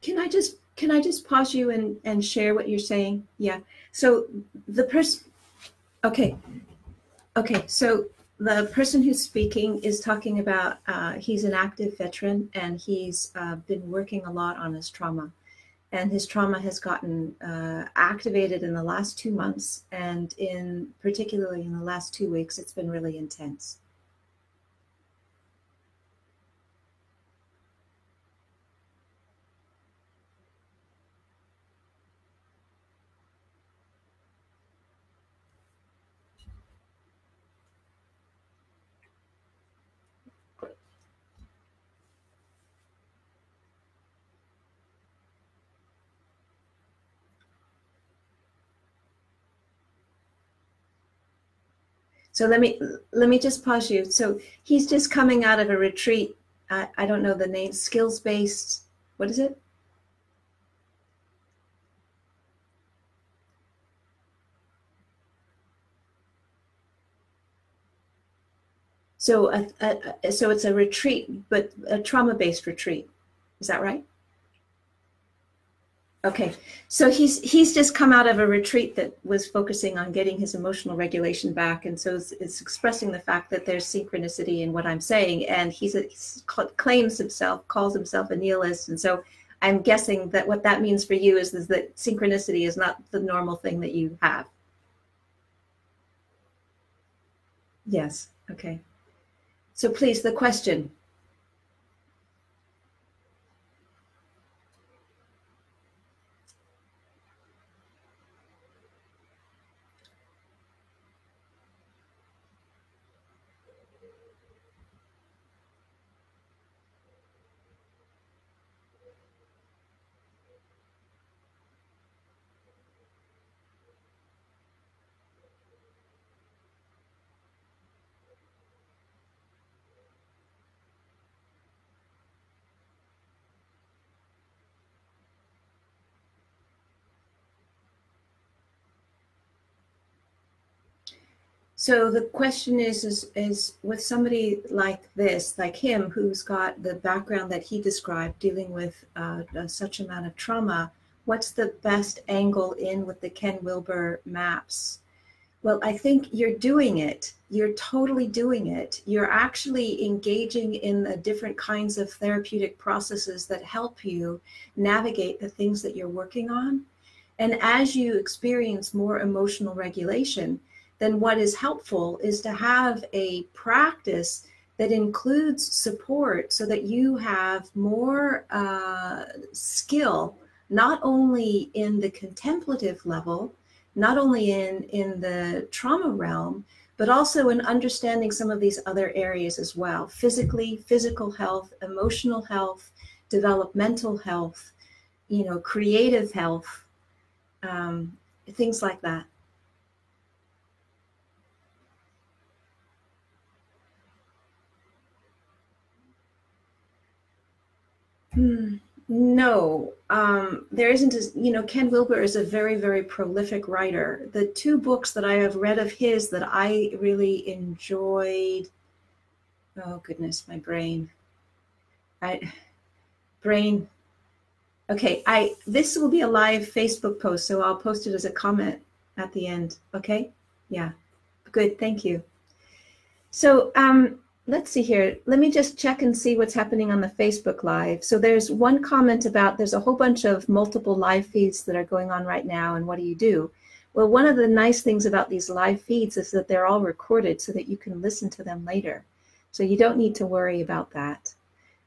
Can I just can I just pause you and and share what you're saying? Yeah. So the person. Okay. Okay. So the person who's speaking is talking about uh, he's an active veteran and he's uh, been working a lot on his trauma and his trauma has gotten uh, activated in the last two months and in particularly in the last two weeks it's been really intense So let me let me just pause you. So he's just coming out of a retreat. I, I don't know the name. Skills based. What is it? So a, a, so it's a retreat, but a trauma based retreat. Is that right? Okay, so he's he's just come out of a retreat that was focusing on getting his emotional regulation back, and so it's, it's expressing the fact that there's synchronicity in what I'm saying, and he's a, claims himself, calls himself a nihilist, and so I'm guessing that what that means for you is, is that synchronicity is not the normal thing that you have. Yes. Okay. So please, the question. So the question is, is, is with somebody like this, like him, who's got the background that he described, dealing with uh, such amount of trauma, what's the best angle in with the Ken Wilber maps? Well, I think you're doing it. You're totally doing it. You're actually engaging in the different kinds of therapeutic processes that help you navigate the things that you're working on. And as you experience more emotional regulation, then what is helpful is to have a practice that includes support so that you have more uh, skill, not only in the contemplative level, not only in, in the trauma realm, but also in understanding some of these other areas as well physically, physical health, emotional health, developmental health, you know, creative health, um, things like that. Hmm. No, um, there isn't. A, you know, Ken Wilber is a very, very prolific writer. The two books that I have read of his that I really enjoyed. Oh goodness, my brain. I brain. Okay, I this will be a live Facebook post, so I'll post it as a comment at the end. Okay, yeah, good. Thank you. So, um, let's see here. Let me just check and see what's happening on the Facebook Live. So there's one comment about there's a whole bunch of multiple live feeds that are going on right now, and what do you do? Well, one of the nice things about these live feeds is that they're all recorded so that you can listen to them later. So you don't need to worry about that.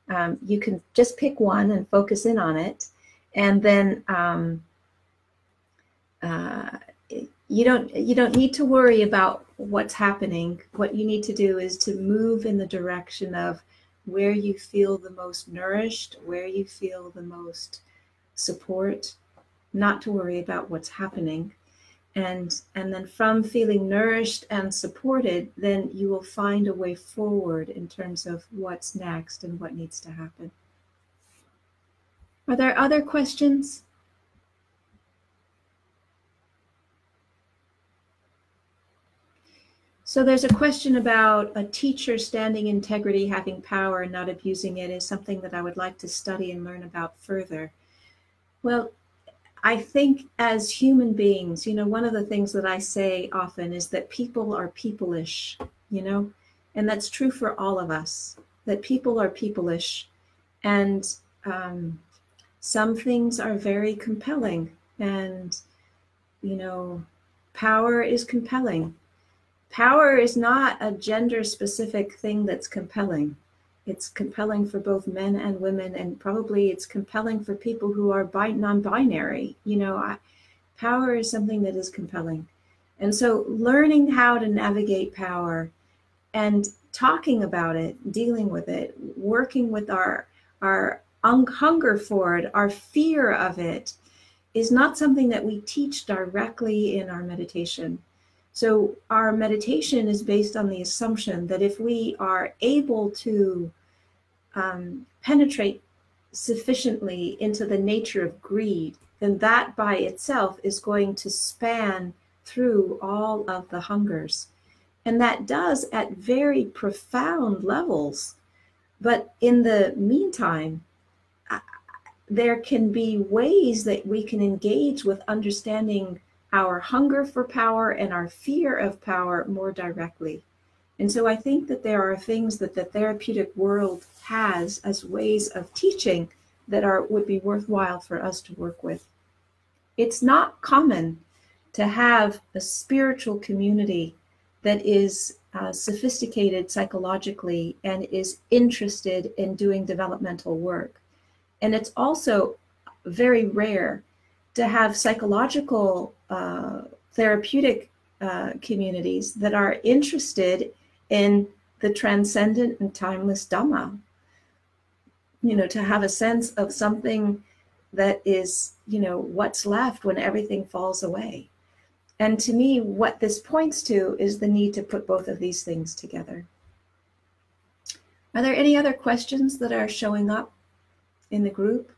Um, you can just pick one and focus in on it, and then um, uh, you don't you don't need to worry about what's happening. What you need to do is to move in the direction of where you feel the most nourished, where you feel the most support, not to worry about what's happening. And, and then from feeling nourished and supported, then you will find a way forward in terms of what's next and what needs to happen. Are there other questions? So there's a question about a teacher standing integrity, having power, and not abusing it is something that I would like to study and learn about further. Well, I think as human beings, you know, one of the things that I say often is that people are peopleish, you know, and that's true for all of us, that people are peopleish. And um, some things are very compelling, and, you know, power is compelling power is not a gender specific thing that's compelling. It's compelling for both men and women, and probably it's compelling for people who are bi- non binary. You know, I, power is something that is compelling. And so, learning how to navigate power and talking about it, dealing with it, working with our, our hunger for it, our fear of it, is not something that we teach directly in our meditation so our meditation is based on the assumption that if we are able to um, penetrate sufficiently into the nature of greed, then that by itself is going to span through all of the hungers. And that does at very profound levels. But in the meantime, there can be ways that we can engage with understanding our hunger for power and our fear of power more directly. And so I think that there are things that the therapeutic world has as ways of teaching that are would be worthwhile for us to work with. It's not common to have a spiritual community that is uh, sophisticated psychologically and is interested in doing developmental work. And it's also very rare to have psychological uh, therapeutic uh, communities that are interested in the transcendent and timeless Dhamma. You know, to have a sense of something that is, you know, what's left when everything falls away. And to me, what this points to is the need to put both of these things together. Are there any other questions that are showing up in the group?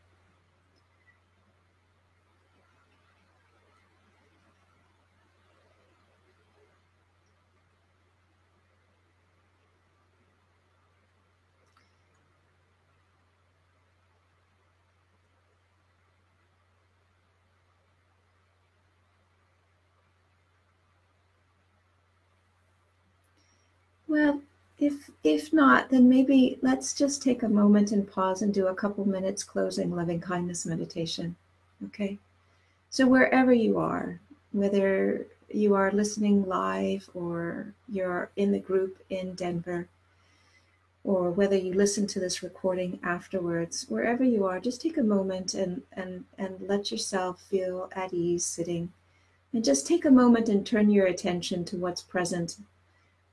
Well, if if not, then maybe let's just take a moment and pause and do a couple minutes closing loving kindness meditation. Okay? So wherever you are, whether you are listening live or you're in the group in Denver, or whether you listen to this recording afterwards, wherever you are, just take a moment and and and let yourself feel at ease sitting. And just take a moment and turn your attention to what's present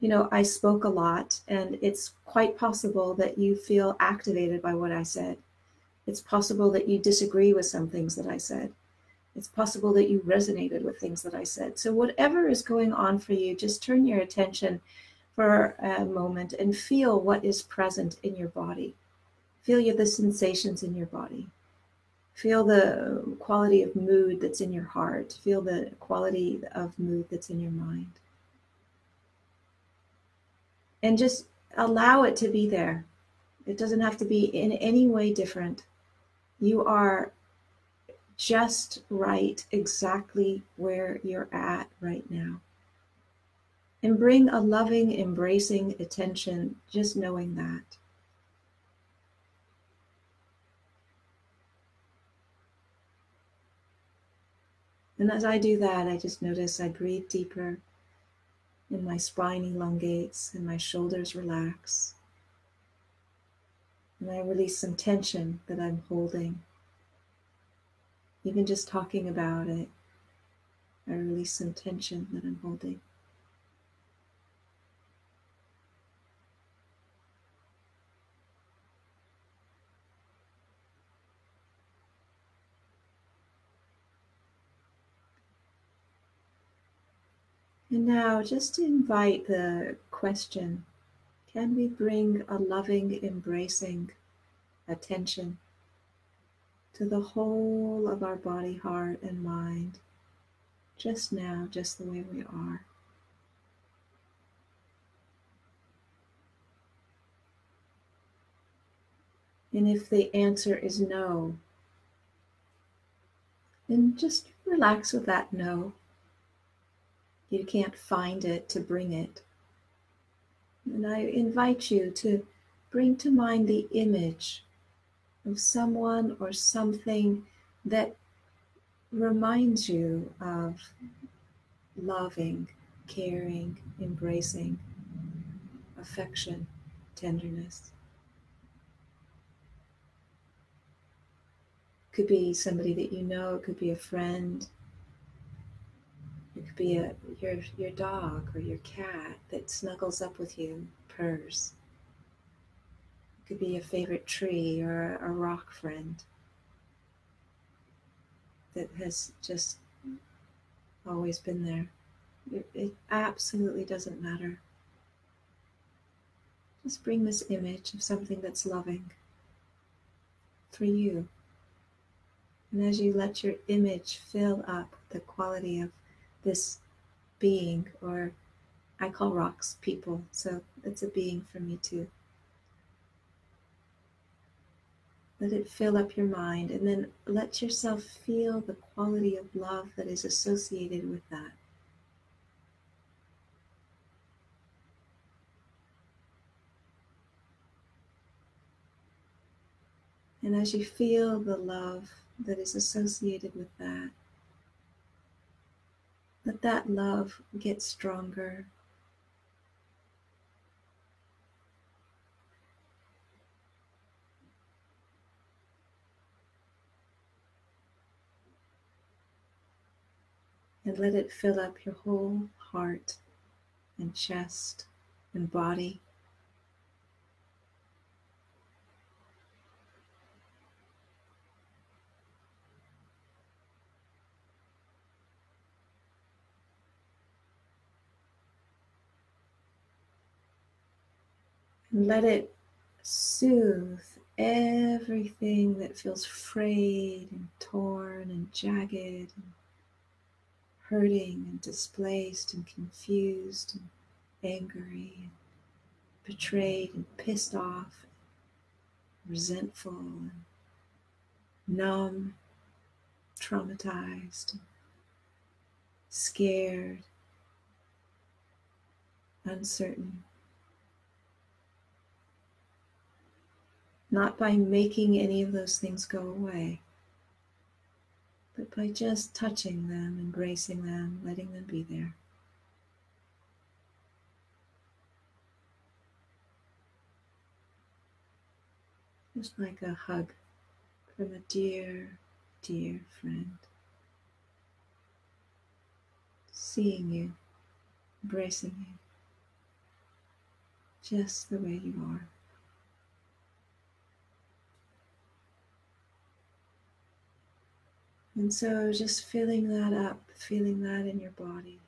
you know, I spoke a lot, and it's quite possible that you feel activated by what I said. It's possible that you disagree with some things that I said. It's possible that you resonated with things that I said. So, whatever is going on for you, just turn your attention for a moment and feel what is present in your body. Feel the sensations in your body. Feel the quality of mood that's in your heart. Feel the quality of mood that's in your mind. And just allow it to be there. It doesn't have to be in any way different. You are just right exactly where you're at right now. And bring a loving, embracing attention, just knowing that. And as I do that, I just notice I breathe deeper and my spine elongates and my shoulders relax. And I release some tension that I'm holding. Even just talking about it, I release some tension that I'm holding. And now just invite the question can we bring a loving, embracing attention to the whole of our body, heart, and mind just now, just the way we are? And if the answer is no, then just relax with that no. You can't find it to bring it. And I invite you to bring to mind the image of someone or something that reminds you of loving, caring, embracing, affection, tenderness. Could be somebody that you know, it could be a friend, it could be a, your, your dog or your cat that snuggles up with you, purrs. It could be a favorite tree or a, a rock friend that has just always been there. It, it absolutely doesn't matter. Just bring this image of something that's loving for you. And as you let your image fill up the quality of this being, or I call rocks people, so it's a being for me too. Let it fill up your mind and then let yourself feel the quality of love that is associated with that. And as you feel the love that is associated with that, let that love get stronger. And let it fill up your whole heart and chest and body. Let it soothe everything that feels frayed and torn and jagged and hurting and displaced and confused and angry and betrayed and pissed off, and resentful and numb, traumatized, scared, uncertain. Not by making any of those things go away, but by just touching them, embracing them, letting them be there. Just like a hug from a dear, dear friend. Seeing you, embracing you, just the way you are. And so just filling that up, feeling that in your body.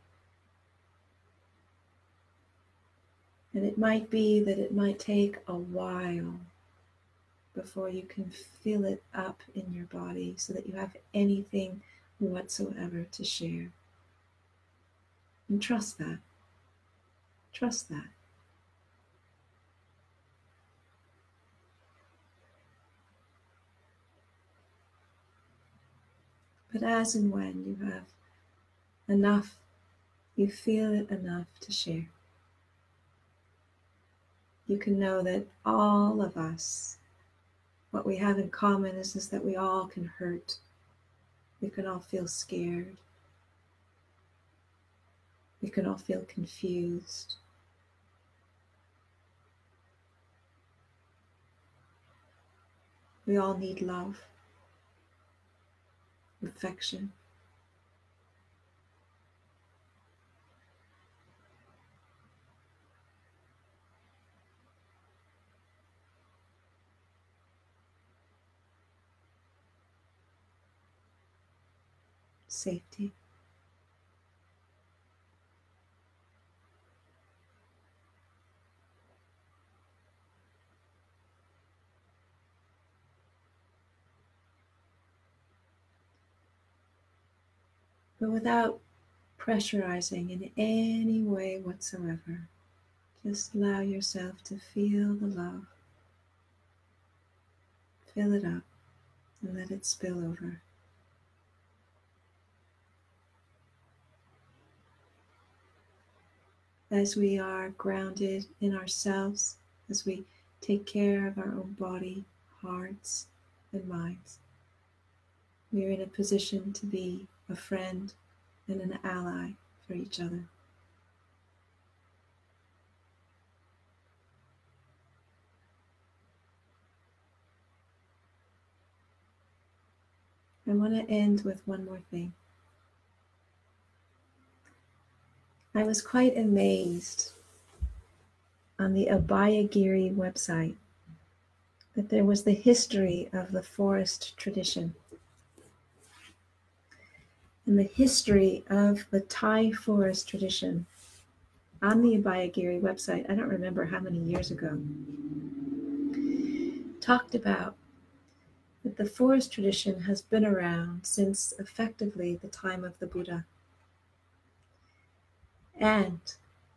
And it might be that it might take a while before you can fill it up in your body so that you have anything whatsoever to share. And trust that. Trust that. But as and when you have enough, you feel it enough to share, you can know that all of us, what we have in common is, is that we all can hurt. We can all feel scared. We can all feel confused. We all need love affection. Safety. But without pressurizing in any way whatsoever. Just allow yourself to feel the love. Fill it up and let it spill over. As we are grounded in ourselves, as we take care of our own body, hearts, and minds, we are in a position to be a friend, and an ally for each other. I want to end with one more thing. I was quite amazed on the Abhayagiri website that there was the history of the forest tradition and the history of the Thai forest tradition on the Abhayagiri website, I don't remember how many years ago, talked about that the forest tradition has been around since effectively the time of the Buddha. And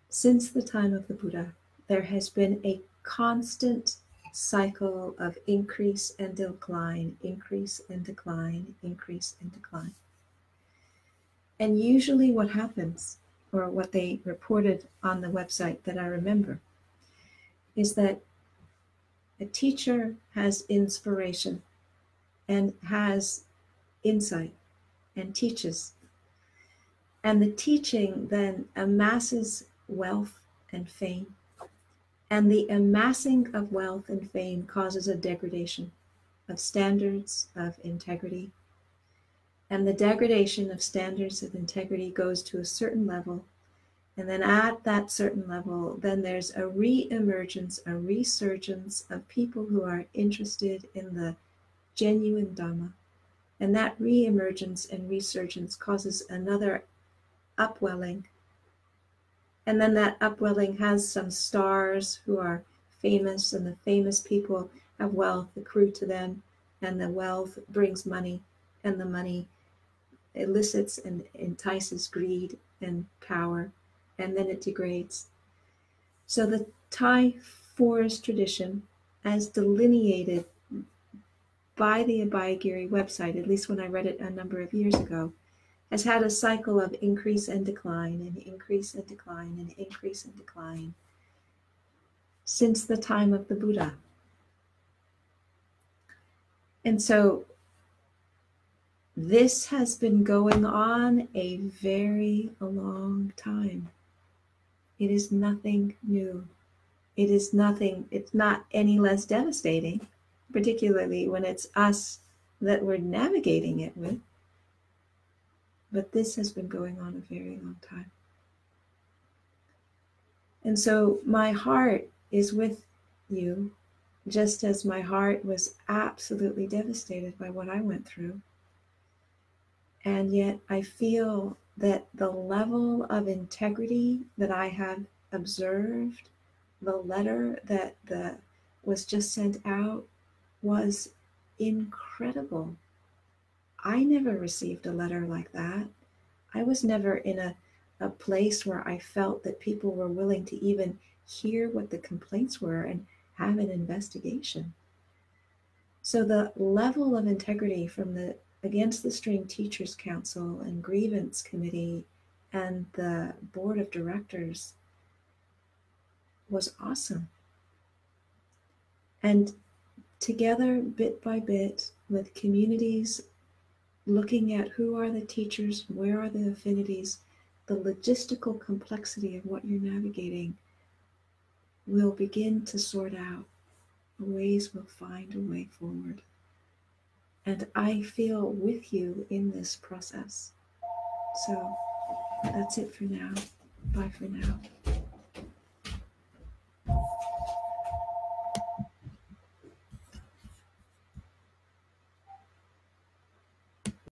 since the time of the Buddha, there has been a constant cycle of increase and decline, increase and decline, increase and decline. And usually, what happens, or what they reported on the website that I remember, is that a teacher has inspiration and has insight and teaches. And the teaching then amasses wealth and fame. And the amassing of wealth and fame causes a degradation of standards of integrity and the degradation of standards of integrity goes to a certain level. And then at that certain level, then there's a re emergence, a resurgence of people who are interested in the genuine Dhamma. And that re emergence and resurgence causes another upwelling. And then that upwelling has some stars who are famous, and the famous people have wealth accrue to them, and the wealth brings money, and the money elicits and entices greed and power, and then it degrades. So the Thai forest tradition, as delineated by the Abhayagiri website, at least when I read it a number of years ago, has had a cycle of increase and decline, and increase and decline, and increase and decline since the time of the Buddha. And so this has been going on a very long time. It is nothing new. It is nothing, it's not any less devastating, particularly when it's us that we're navigating it with. But this has been going on a very long time. And so my heart is with you, just as my heart was absolutely devastated by what I went through. And yet I feel that the level of integrity that I have observed, the letter that the, was just sent out was incredible. I never received a letter like that. I was never in a, a place where I felt that people were willing to even hear what the complaints were and have an investigation. So the level of integrity from the Against the Stream Teachers Council and Grievance Committee and the board of directors was awesome. And together, bit by bit, with communities looking at who are the teachers, where are the affinities, the logistical complexity of what you're navigating will begin to sort out. Ways we'll find a way forward. And I feel with you in this process. So that's it for now. Bye for now.